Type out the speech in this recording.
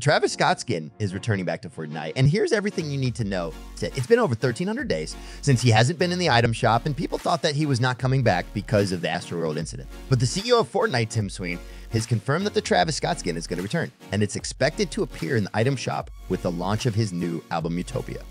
Travis Scott skin is returning back to Fortnite, and here's everything you need to know. It's been over 1,300 days since he hasn't been in the item shop, and people thought that he was not coming back because of the Astroworld incident. But the CEO of Fortnite, Tim Sweeney, has confirmed that the Travis Scott skin is going to return, and it's expected to appear in the item shop with the launch of his new album Utopia.